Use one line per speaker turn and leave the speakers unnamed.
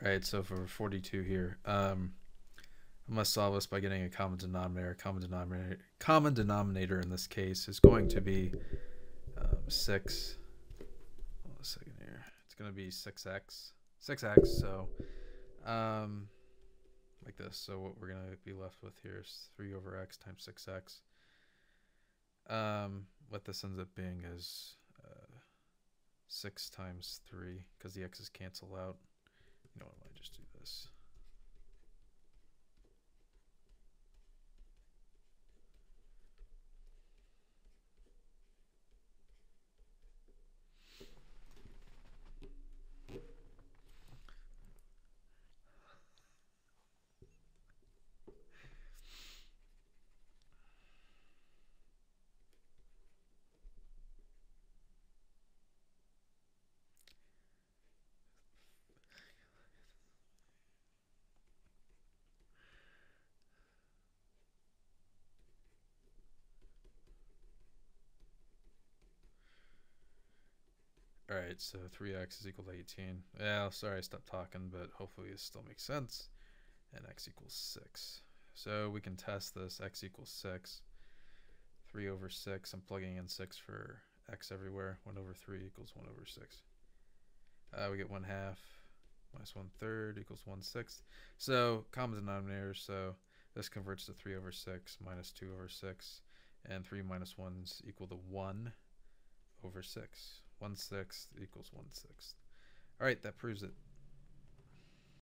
All right, so for 42 here, um, I must solve this by getting a common denominator. Common denominator, common denominator in this case is going to be um, 6. Hold a second here. It's going to be 6x. 6x, so um, like this. So what we're going to be left with here is 3 over x times 6x. Um, what this ends up being is uh, 6 times 3, because the x's cancel out. Know what, me just do this. All right, so 3x is equal to 18. Yeah, sorry I stopped talking, but hopefully this still makes sense. And x equals 6. So we can test this. x equals 6. 3 over 6. I'm plugging in 6 for x everywhere. 1 over 3 equals 1 over 6. Uh, we get 1 half minus 1 third equals 1 sixth. So common denominator, so this converts to 3 over 6 minus 2 over 6. And 3 minus 1 is equal to 1 over 6. 1 sixth equals 1 sixth. All right, that proves it.